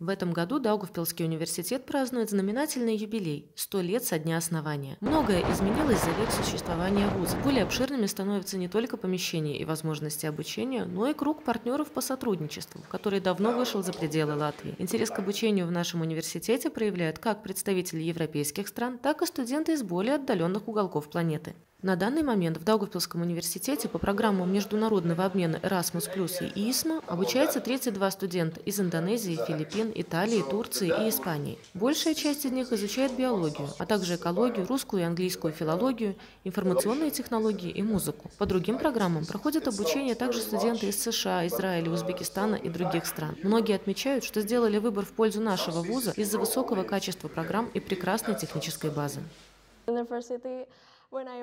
В этом году Даугавпилский университет празднует знаменательный юбилей – 100 лет со дня основания. Многое изменилось за век существования вуза. Более обширными становятся не только помещения и возможности обучения, но и круг партнеров по сотрудничеству, который давно вышел за пределы Латвии. Интерес к обучению в нашем университете проявляют как представители европейских стран, так и студенты из более отдаленных уголков планеты. На данный момент в Даугавпилском университете по программам международного обмена Erasmus Plus и ИСМА обучается 32 студента из Индонезии, Филиппин, Италии, Турции и Испании. Большая часть из них изучает биологию, а также экологию, русскую и английскую филологию, информационные технологии и музыку. По другим программам проходят обучение также студенты из США, Израиля, Узбекистана и других стран. Многие отмечают, что сделали выбор в пользу нашего вуза из-за высокого качества программ и прекрасной технической базы.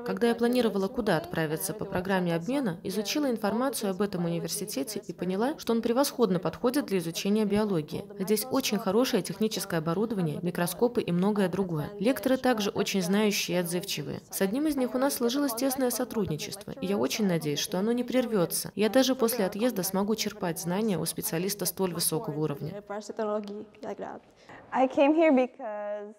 Когда я планировала, куда отправиться по программе обмена, изучила информацию об этом университете и поняла, что он превосходно подходит для изучения биологии. Здесь очень хорошее техническое оборудование, микроскопы и многое другое. Лекторы также очень знающие и отзывчивые. С одним из них у нас сложилось тесное сотрудничество, и я очень надеюсь, что оно не прервется. Я даже после отъезда смогу черпать знания у специалиста столь высокого уровня.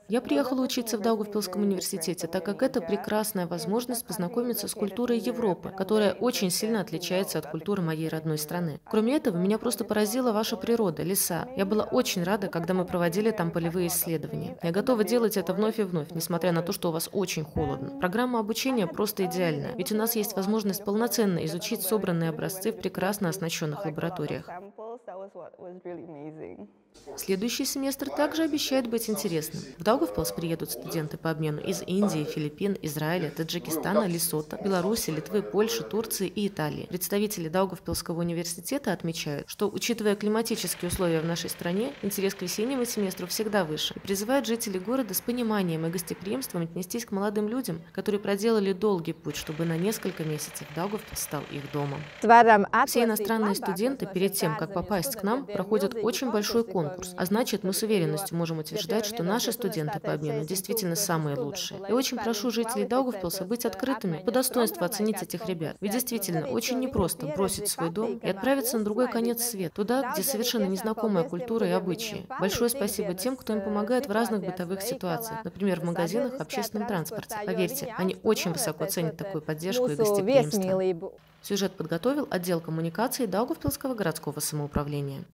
Я приехала учиться в Даугавпилском университете, так как это прекрасная возможность познакомиться с культурой Европы, которая очень сильно отличается от культуры моей родной страны. Кроме этого, меня просто поразила ваша природа, леса. Я была очень рада, когда мы проводили там полевые исследования. Я готова делать это вновь и вновь, несмотря на то, что у вас очень холодно. Программа обучения просто идеальная, ведь у нас есть возможность полноценно изучить собранные образцы в прекрасно оснащенных лабораториях. Следующий семестр также обещает быть интересным. В Даугавпилс приедут студенты по обмену из Индии, Филиппин, Израиля, Таджикистана, Лесота, Беларуси, Литвы, Польши, Турции и Италии. Представители Даугавпилского университета отмечают, что, учитывая климатические условия в нашей стране, интерес к весеннему семестру всегда выше и призывают жителей города с пониманием и гостеприимством отнестись к молодым людям, которые проделали долгий путь, чтобы на несколько месяцев Даугавпилс стал их домом. Все иностранные студенты перед тем, как попасть к нам, проходят очень большой конкурс, а значит, мы с уверенностью можем утверждать, что наши студенты по обмену действительно самые лучшие. Я очень прошу жителей Даугавпилса быть открытыми, по достоинству оценить этих ребят. Ведь действительно, очень непросто бросить свой дом и отправиться на другой конец света, туда, где совершенно незнакомая культура и обычаи. Большое спасибо тем, кто им помогает в разных бытовых ситуациях, например, в магазинах, общественном транспорте. Поверьте, они очень высоко ценят такую поддержку и гостеприимство. Сюжет подготовил отдел коммуникации Даугавпилского городского самоуправления.